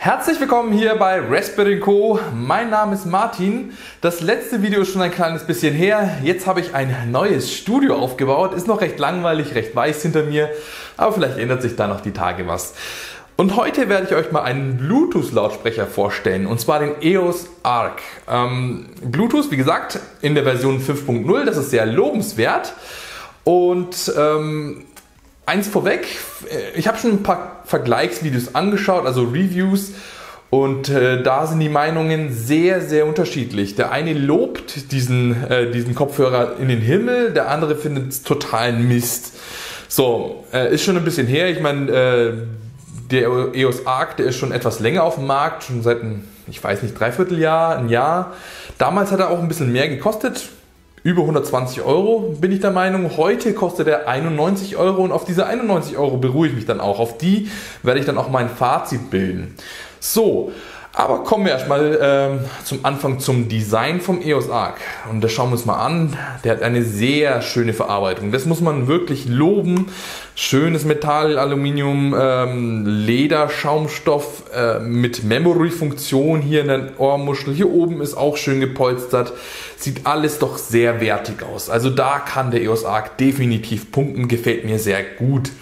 Herzlich willkommen hier bei Raspberry Co. Mein Name ist Martin. Das letzte Video ist schon ein kleines bisschen her. Jetzt habe ich ein neues Studio aufgebaut. Ist noch recht langweilig, recht weiß hinter mir, aber vielleicht ändert sich da noch die Tage was. Und heute werde ich euch mal einen Bluetooth-Lautsprecher vorstellen, und zwar den EOS Arc. Ähm, Bluetooth, wie gesagt, in der Version 5.0, das ist sehr lobenswert. Und ähm, eins vorweg, ich habe schon ein paar Vergleichsvideos angeschaut, also Reviews, und äh, da sind die Meinungen sehr, sehr unterschiedlich. Der eine lobt diesen, äh, diesen Kopfhörer in den Himmel, der andere findet es totalen Mist. So, äh, ist schon ein bisschen her. Ich meine, äh, der EOS Arc, der ist schon etwas länger auf dem Markt, schon seit, ein, ich weiß nicht, dreiviertel Jahr, ein Jahr. Damals hat er auch ein bisschen mehr gekostet, über 120 Euro, bin ich der Meinung. Heute kostet er 91 Euro und auf diese 91 Euro beruhige ich mich dann auch. Auf die werde ich dann auch mein Fazit bilden. So, aber kommen wir erstmal ähm, zum Anfang zum Design vom EOS Arc. Und das schauen wir uns mal an. Der hat eine sehr schöne Verarbeitung. Das muss man wirklich loben. Schönes Metall, Aluminium, ähm, Leder, Schaumstoff äh, mit Memory-Funktion hier in der Ohrmuschel. Hier oben ist auch schön gepolstert. Sieht alles doch sehr wertig aus. Also da kann der EOS Arc definitiv punkten. Gefällt mir sehr gut.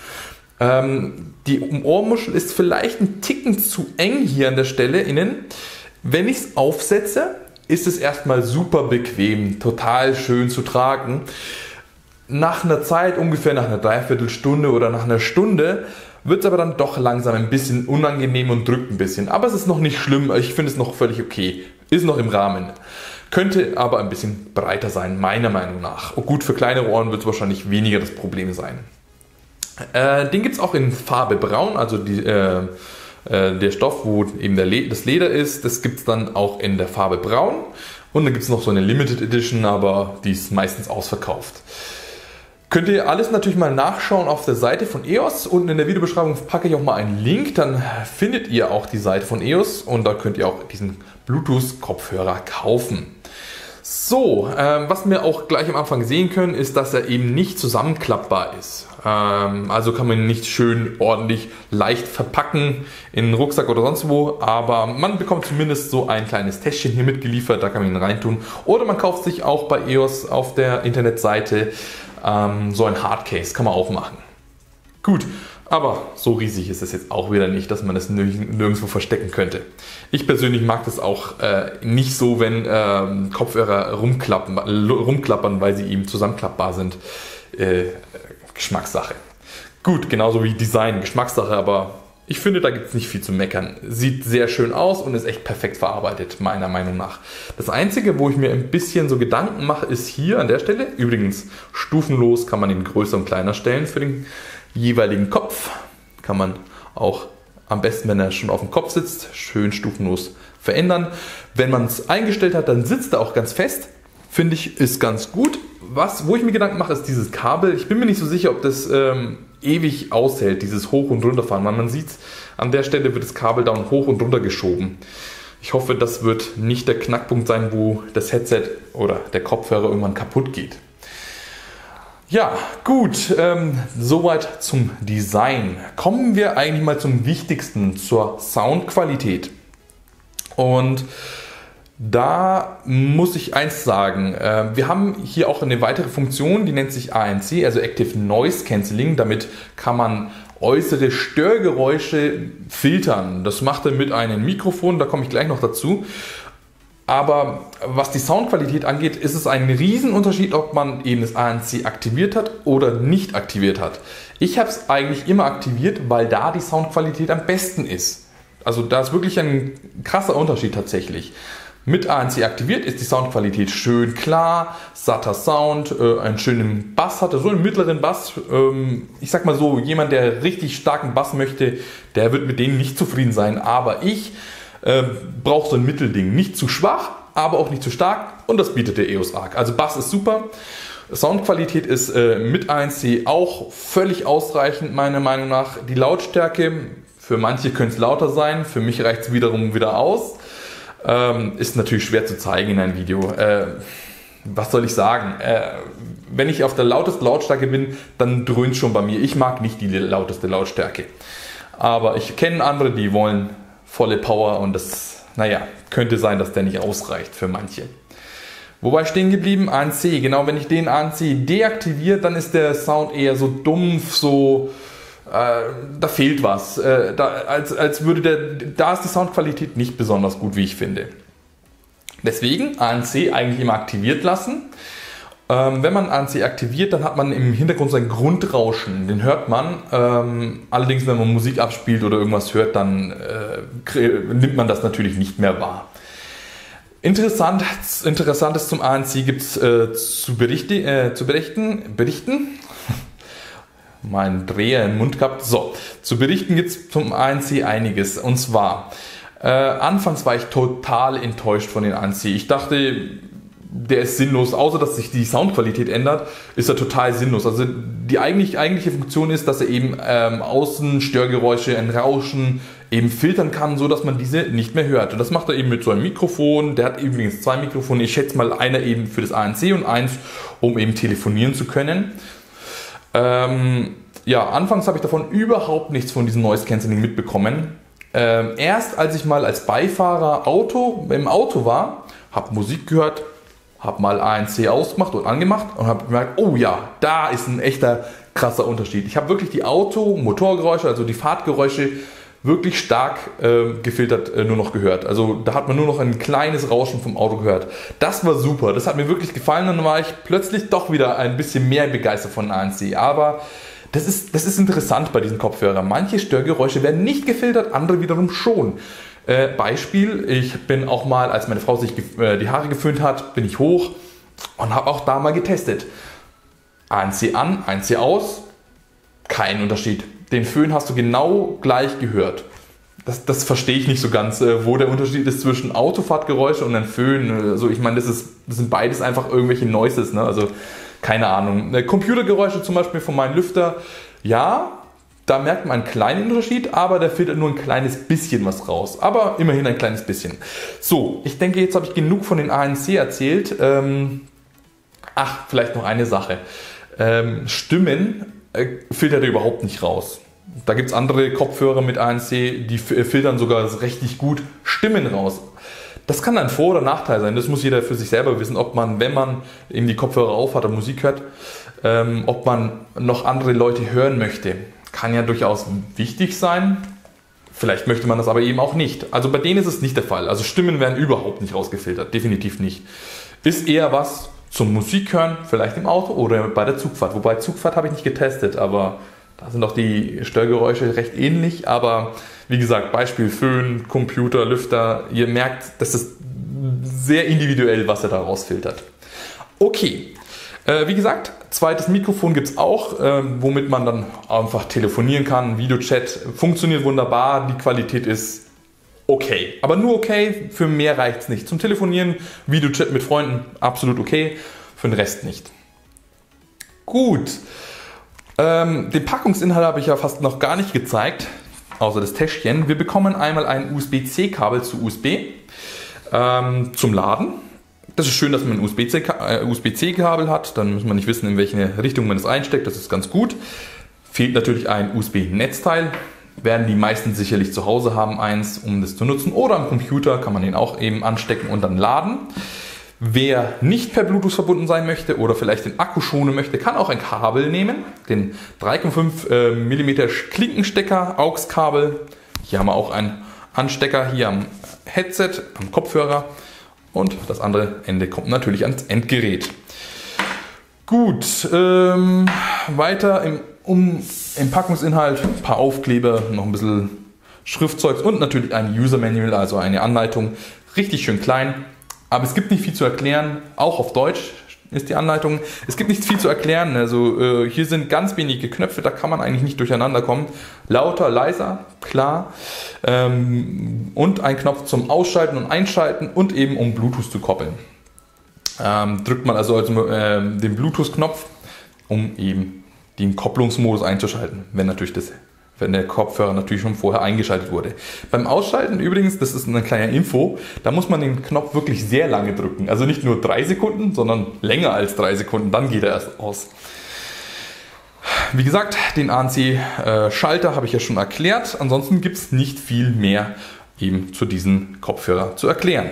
Ähm, die Ohrmuschel ist vielleicht ein Ticken zu eng hier an der Stelle innen. Wenn ich es aufsetze, ist es erstmal super bequem, total schön zu tragen. Nach einer Zeit, ungefähr nach einer Dreiviertelstunde oder nach einer Stunde, wird es aber dann doch langsam ein bisschen unangenehm und drückt ein bisschen. Aber es ist noch nicht schlimm, ich finde es noch völlig okay. Ist noch im Rahmen. Könnte aber ein bisschen breiter sein, meiner Meinung nach. Und gut, für kleinere Ohren wird es wahrscheinlich weniger das Problem sein. Äh, den gibt es auch in Farbe braun, also die, äh, äh, der Stoff, wo eben Le das Leder ist, das gibt es dann auch in der Farbe braun. Und dann gibt es noch so eine Limited Edition, aber die ist meistens ausverkauft. Könnt ihr alles natürlich mal nachschauen auf der Seite von EOS. Unten in der Videobeschreibung packe ich auch mal einen Link, dann findet ihr auch die Seite von EOS und da könnt ihr auch diesen Bluetooth-Kopfhörer kaufen. So, äh, was wir auch gleich am Anfang sehen können, ist, dass er eben nicht zusammenklappbar ist. Ähm, also kann man ihn nicht schön ordentlich leicht verpacken in einen Rucksack oder sonst wo, aber man bekommt zumindest so ein kleines Täschchen hier mitgeliefert, da kann man ihn reintun. Oder man kauft sich auch bei EOS auf der Internetseite ähm, so ein Hardcase, kann man auch machen. Gut, aber so riesig ist es jetzt auch wieder nicht, dass man es nirgendwo verstecken könnte. Ich persönlich mag das auch äh, nicht so, wenn äh, Kopfhörer rumklappen, rumklappern, weil sie eben zusammenklappbar sind. Äh, Geschmackssache. Gut, genauso wie Design, Geschmackssache, aber ich finde, da gibt es nicht viel zu meckern. Sieht sehr schön aus und ist echt perfekt verarbeitet, meiner Meinung nach. Das Einzige, wo ich mir ein bisschen so Gedanken mache, ist hier an der Stelle. Übrigens, stufenlos kann man ihn größer und kleiner stellen für den jeweiligen Kopf. Kann man auch am besten, wenn er schon auf dem Kopf sitzt, schön stufenlos verändern. Wenn man es eingestellt hat, dann sitzt er auch ganz fest. Finde ich, ist ganz gut. Was, wo ich mir Gedanken mache, ist dieses Kabel. Ich bin mir nicht so sicher, ob das ähm, ewig aushält, dieses Hoch- und Runterfahren. Weil man sieht, an der Stelle wird das Kabel dann hoch und runter geschoben. Ich hoffe, das wird nicht der Knackpunkt sein, wo das Headset oder der Kopfhörer irgendwann kaputt geht. Ja, gut, ähm, soweit zum Design. Kommen wir eigentlich mal zum Wichtigsten, zur Soundqualität. Und da muss ich eins sagen. Äh, wir haben hier auch eine weitere Funktion, die nennt sich ANC, also Active Noise Cancelling. Damit kann man äußere Störgeräusche filtern. Das macht er mit einem Mikrofon, da komme ich gleich noch dazu. Aber was die Soundqualität angeht, ist es ein Riesenunterschied, ob man eben das ANC aktiviert hat oder nicht aktiviert hat. Ich habe es eigentlich immer aktiviert, weil da die Soundqualität am besten ist. Also da ist wirklich ein krasser Unterschied tatsächlich. Mit ANC aktiviert ist die Soundqualität schön klar, satter Sound, äh, einen schönen Bass hatte, so einen mittleren Bass. Ähm, ich sag mal so, jemand, der richtig starken Bass möchte, der wird mit denen nicht zufrieden sein. Aber ich äh, braucht so ein Mittelding. Nicht zu schwach, aber auch nicht zu stark und das bietet der EOS Arc. Also Bass ist super. Soundqualität ist äh, mit ANC auch völlig ausreichend, meiner Meinung nach. Die Lautstärke, für manche könnte es lauter sein, für mich reicht es wiederum wieder aus. Ähm, ist natürlich schwer zu zeigen in einem Video. Äh, was soll ich sagen? Äh, wenn ich auf der lautesten Lautstärke bin, dann dröhnt es schon bei mir. Ich mag nicht die lauteste Lautstärke. Aber ich kenne andere, die wollen volle Power und das, naja, könnte sein, dass der nicht ausreicht für manche. Wobei stehen geblieben? ANC. Genau, wenn ich den ANC deaktiviere, dann ist der Sound eher so dumpf, so. Äh, da fehlt was. Äh, da, als, als würde der, da ist die Soundqualität nicht besonders gut, wie ich finde. Deswegen ANC eigentlich immer aktiviert lassen. Ähm, wenn man ANC aktiviert, dann hat man im Hintergrund sein Grundrauschen. Den hört man. Ähm, allerdings, wenn man Musik abspielt oder irgendwas hört, dann äh, nimmt man das natürlich nicht mehr wahr. Interessant, Interessantes zum ANC gibt es äh, zu, berichte, äh, zu berichten. Berichten? mein Dreher im Mund gehabt. So, zu berichten gibt es zum ANC einiges. Und zwar, äh, anfangs war ich total enttäuscht von den ANC. Ich dachte, der ist sinnlos, außer dass sich die Soundqualität ändert, ist er total sinnlos. Also die eigentlich, eigentliche Funktion ist, dass er eben ähm, Außenstörgeräusche, ein Rauschen eben filtern kann, so dass man diese nicht mehr hört. Und das macht er eben mit so einem Mikrofon. Der hat übrigens zwei Mikrofone. Ich schätze mal einer eben für das ANC und eins, um eben telefonieren zu können. Ähm, ja, anfangs habe ich davon überhaupt nichts von diesem Noise Cancelling mitbekommen. Ähm, erst als ich mal als Beifahrer Auto im Auto war, habe Musik gehört, habe mal ANC ausgemacht und angemacht und habe gemerkt, oh ja, da ist ein echter krasser Unterschied. Ich habe wirklich die Auto-, Motorgeräusche, also die Fahrtgeräusche wirklich stark äh, gefiltert äh, nur noch gehört. Also da hat man nur noch ein kleines Rauschen vom Auto gehört. Das war super, das hat mir wirklich gefallen und dann war ich plötzlich doch wieder ein bisschen mehr begeistert von ANC. Aber das ist, das ist interessant bei diesen Kopfhörern. Manche Störgeräusche werden nicht gefiltert, andere wiederum schon. Äh, Beispiel, ich bin auch mal, als meine Frau sich äh, die Haare geföhnt hat, bin ich hoch und habe auch da mal getestet. ANC an, ANC aus, kein Unterschied. Den Föhn hast du genau gleich gehört. Das, das verstehe ich nicht so ganz, äh, wo der Unterschied ist zwischen Autofahrtgeräusche und einem Föhn. Also ich meine, das, das sind beides einfach irgendwelche Noises. Ne? Also keine Ahnung. Äh, Computergeräusche zum Beispiel von meinem Lüfter, ja, da merkt man einen kleinen Unterschied, aber der filtert nur ein kleines bisschen was raus. Aber immerhin ein kleines bisschen. So, ich denke, jetzt habe ich genug von den ANC erzählt. Ähm, ach, vielleicht noch eine Sache. Ähm, Stimmen äh, filtert er überhaupt nicht raus. Da gibt es andere Kopfhörer mit ANC, die filtern sogar richtig gut Stimmen raus. Das kann ein Vor- oder Nachteil sein. Das muss jeder für sich selber wissen, ob man, wenn man eben die Kopfhörer auf hat und Musik hört, ähm, ob man noch andere Leute hören möchte kann ja durchaus wichtig sein. Vielleicht möchte man das aber eben auch nicht. Also bei denen ist es nicht der Fall. Also Stimmen werden überhaupt nicht rausgefiltert, definitiv nicht. Ist eher was zum Musik hören, vielleicht im Auto oder bei der Zugfahrt. Wobei Zugfahrt habe ich nicht getestet, aber da sind auch die Störgeräusche recht ähnlich. Aber wie gesagt, Beispiel Föhn, Computer, Lüfter. Ihr merkt, das ist sehr individuell, was er da rausfiltert. Okay, äh, wie gesagt, zweites Mikrofon gibt es auch, äh, womit man dann einfach telefonieren kann. Videochat funktioniert wunderbar, die Qualität ist okay. Aber nur okay, für mehr reicht es nicht. Zum Telefonieren, Videochat mit Freunden, absolut okay, für den Rest nicht. Gut, ähm, den Packungsinhalt habe ich ja fast noch gar nicht gezeigt, außer das Täschchen. Wir bekommen einmal ein USB-C-Kabel zu USB ähm, zum Laden das ist schön, dass man ein USB-C-Kabel äh, hat. Dann muss man nicht wissen, in welche Richtung man es einsteckt. Das ist ganz gut. Fehlt natürlich ein USB-Netzteil. Werden die meisten sicherlich zu Hause haben eins, um das zu nutzen. Oder am Computer kann man den auch eben anstecken und dann laden. Wer nicht per Bluetooth verbunden sein möchte oder vielleicht den Akku schonen möchte, kann auch ein Kabel nehmen. Den 3,5 äh, mm Klinkenstecker, AUX-Kabel. Hier haben wir auch einen Anstecker hier am Headset, am Kopfhörer und das andere Ende kommt natürlich ans Endgerät. Gut, ähm, weiter im, um, im Packungsinhalt ein paar Aufkleber, noch ein bisschen Schriftzeugs und natürlich ein User Manual, also eine Anleitung. Richtig schön klein, aber es gibt nicht viel zu erklären, auch auf Deutsch ist die Anleitung. Es gibt nicht viel zu erklären. Also äh, hier sind ganz wenige Knöpfe, da kann man eigentlich nicht durcheinander kommen. Lauter, leiser, klar. Ähm, und ein Knopf zum Ausschalten und Einschalten und eben um Bluetooth zu koppeln. Ähm, drückt man also, also äh, den Bluetooth-Knopf, um eben den Kopplungsmodus einzuschalten, wenn natürlich das wenn der Kopfhörer natürlich schon vorher eingeschaltet wurde. Beim Ausschalten übrigens, das ist eine kleine Info, da muss man den Knopf wirklich sehr lange drücken. Also nicht nur drei Sekunden, sondern länger als drei Sekunden, dann geht er erst aus. Wie gesagt, den ANC-Schalter habe ich ja schon erklärt. Ansonsten gibt es nicht viel mehr eben zu diesem Kopfhörer zu erklären.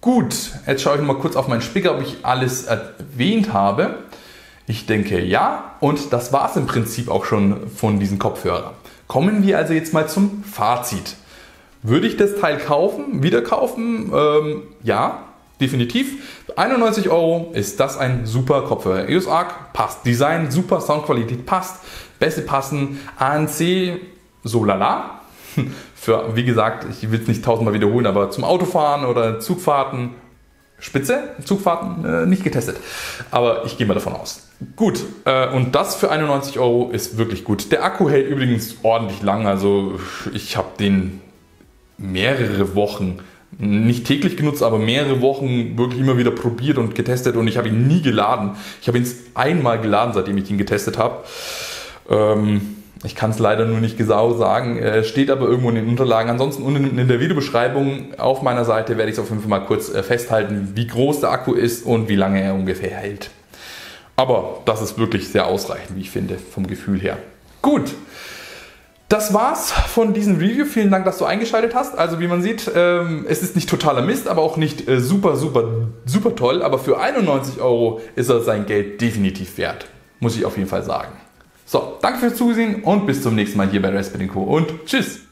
Gut, jetzt schaue ich mal kurz auf meinen Spicker, ob ich alles erwähnt habe. Ich denke ja und das war es im Prinzip auch schon von diesem Kopfhörer. Kommen wir also jetzt mal zum Fazit. Würde ich das Teil kaufen, wieder kaufen? Ähm, ja, definitiv. 91 Euro ist das ein super Kopfhörer. EOS Arc passt. Design super, Soundqualität passt. Beste passen. ANC so lala. Für, wie gesagt, ich will es nicht tausendmal wiederholen, aber zum Autofahren oder Zugfahrten Spitze, Zugfahrten äh, nicht getestet. Aber ich gehe mal davon aus. Gut, äh, und das für 91 Euro ist wirklich gut. Der Akku hält übrigens ordentlich lang. Also ich habe den mehrere Wochen, nicht täglich genutzt, aber mehrere Wochen wirklich immer wieder probiert und getestet und ich habe ihn nie geladen. Ich habe ihn einmal geladen, seitdem ich ihn getestet habe. Ähm, ich kann es leider nur nicht genau sagen, äh, steht aber irgendwo in den Unterlagen. Ansonsten unten in der Videobeschreibung auf meiner Seite werde ich es auf jeden Fall mal kurz äh, festhalten, wie groß der Akku ist und wie lange er ungefähr hält. Aber das ist wirklich sehr ausreichend, wie ich finde, vom Gefühl her. Gut, das war's von diesem Review. Vielen Dank, dass du eingeschaltet hast. Also wie man sieht, ähm, es ist nicht totaler Mist, aber auch nicht äh, super, super, super toll. Aber für 91 Euro ist er sein Geld definitiv wert. Muss ich auf jeden Fall sagen. So, danke fürs Zusehen und bis zum nächsten Mal hier bei Raspberry Co. und tschüss!